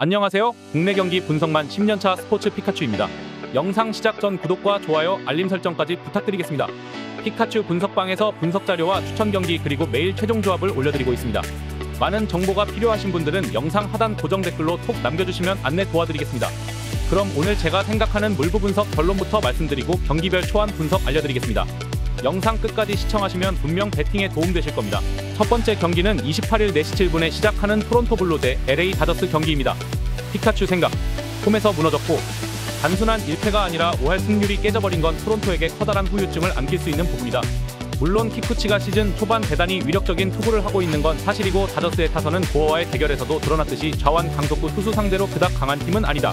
안녕하세요. 국내 경기 분석만 10년차 스포츠 피카츄입니다. 영상 시작 전 구독과 좋아요, 알림 설정까지 부탁드리겠습니다. 피카츄 분석방에서 분석 자료와 추천 경기 그리고 매일 최종 조합을 올려드리고 있습니다. 많은 정보가 필요하신 분들은 영상 하단 고정 댓글로 톡 남겨주시면 안내 도와드리겠습니다. 그럼 오늘 제가 생각하는 물부 분석 결론부터 말씀드리고 경기별 초안 분석 알려드리겠습니다. 영상 끝까지 시청하시면 분명 배팅에 도움되실 겁니다. 첫 번째 경기는 28일 4시 7분에 시작하는 토론토 블루 대 LA 다저스 경기입니다. 피카츄 생각 홈에서 무너졌고 단순한 1패가 아니라 5할 승률이 깨져버린 건 토론토에게 커다란 후유증을 안길 수 있는 부분이다. 물론 키쿠치가 시즌 초반 대단히 위력적인 투구를 하고 있는 건 사실이고 다저스의 타선은 고어와의 대결에서도 드러났듯이 좌완 강속구 투수 상대로 그닥 강한 팀은 아니다.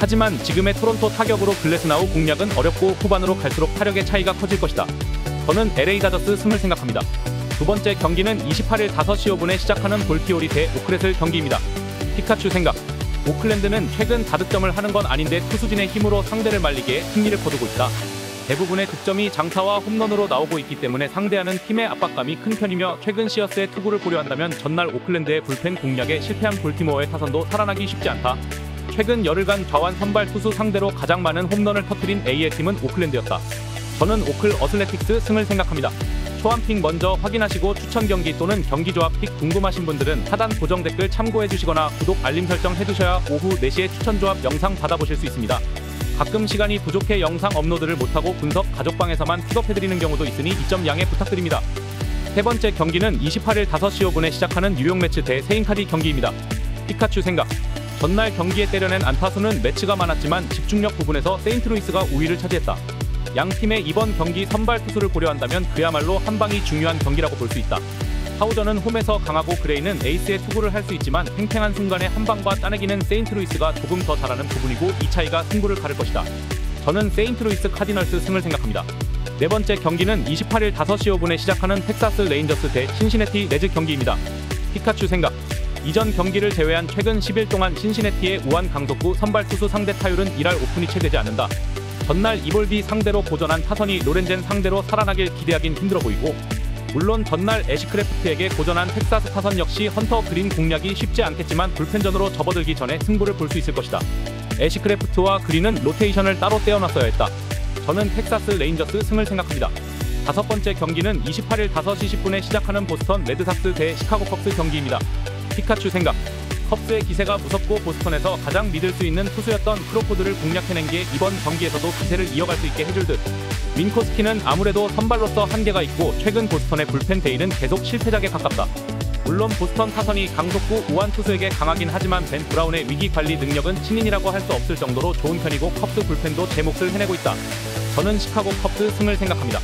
하지만 지금의 토론토 타격으로 글래스나우 공략은 어렵고 후반으로 갈수록 타력의 차이가 커질 것이다. 저는 LA 다저스 승을 생각합니다. 두 번째 경기는 28일 5시 5분에 시작하는 볼티모어 대 오클랜드 경기입니다. 피카츄 생각 오클랜드는 최근 다득점을 하는 건 아닌데 투수진의 힘으로 상대를 말리게 승리를 거두고 있다. 대부분의 득점이 장타와 홈런으로 나오고 있기 때문에 상대하는 팀의 압박감이 큰 편이며 최근 시어스의 투구를 고려한다면 전날 오클랜드의 불펜 공략에 실패한 볼티모어의 타선도 살아나기 쉽지 않다. 최근 열흘간 좌완 선발 투수 상대로 가장 많은 홈런을 터뜨린 AL 팀은 오클랜드였다. 저는 오클 어슬레틱스 승을 생각합니다. 초안pick 먼저 확인하시고 추천 경기 또는 경기 조합 pick 궁금하신 분들은 하단 고정 댓글 참고해 주시거나 구독 알림 설정 해두셔야 오후 4시에 추천 조합 영상 받아보실 수 있습니다. 가끔 시간이 부족해 영상 업로드를 못하고 분석 가족방에서만 픽업해드리는 경우도 있으니 이 점 양해 부탁드립니다. 세 번째 경기는 28일 5시 5분에 시작하는 뉴욕 메츠 대 세인카디 경기입니다. 피카츄 생각 전날 경기에 때려낸 안타수는 메츠가 많았지만 집중력 부분에서 세인트루이스가 우위를 차지했다. 양 팀의 이번 경기 선발 투수를 고려한다면 그야말로 한 방이 중요한 경기라고 볼 수 있다. 하우저는 홈에서 강하고 그레이는 에이스의 투구를 할 수 있지만 팽팽한 순간에 한 방과 따내기는 세인트루이스가 조금 더 잘하는 부분이고 이 차이가 승부를 가를 것이다. 저는 세인트루이스 카디널스 승을 생각합니다. 네 번째 경기는 28일 5시 5분에 시작하는 텍사스 레인저스 대 신시내티 레즈 경기입니다. 피카츄 생각 이전 경기를 제외한 최근 10일 동안 신시내티의 우완 강속구 선발 투수 상대 타율은 1할 5푼이 채 되지 않는다. 전날 이볼디 상대로 고전한 타선이 로렌젠 상대로 살아나길 기대하긴 힘들어 보이고 물론 전날 애쉬크래프트에게 고전한 텍사스 타선 역시 헌터 그린 공략이 쉽지 않겠지만 불펜전으로 접어들기 전에 승부를 볼 수 있을 것이다. 애쉬크래프트와 그린은 로테이션을 따로 떼어놨어야 했다. 저는 텍사스 레인저스 승을 생각합니다. 다섯 번째 경기는 28일 5시 10분에 시작하는 보스턴 레드삭스 대 시카고 컵스 경기입니다. 피카츄 생각 컵스의 기세가 무섭고 보스턴에서 가장 믿을 수 있는 투수였던 크로포드를 공략해낸 게 이번 경기에서도 기세를 이어갈 수 있게 해줄 듯. 윈코스키는 아무래도 선발로서 한계가 있고 최근 보스턴의 불펜 day는 계속 실패작에 가깝다. 물론 보스턴 타선이 강속구 우완 투수에게 강하긴 하지만 벤 브라운의 위기 관리 능력은 신인이라고 할 수 없을 정도로 좋은 편이고 컵스 불펜도 제 몫을 해내고 있다. 저는 시카고 컵스 승을 생각합니다.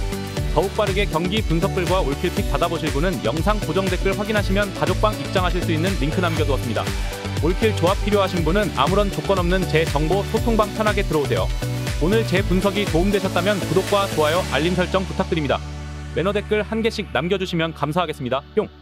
더욱 빠르게 경기 분석글과 올킬 pick 받아보실 분은 영상 고정 댓글 확인하시면 가족방 입장하실 수 있는 링크 남겨두었습니다. 올킬 조합 필요하신 분은 아무런 조건 없는 제 정보 소통방 편하게 들어오세요. 오늘 제 분석이 도움되셨다면 구독과 좋아요, 알림 설정 부탁드립니다. 매너 댓글 한 개씩 남겨주시면 감사하겠습니다. 뿅!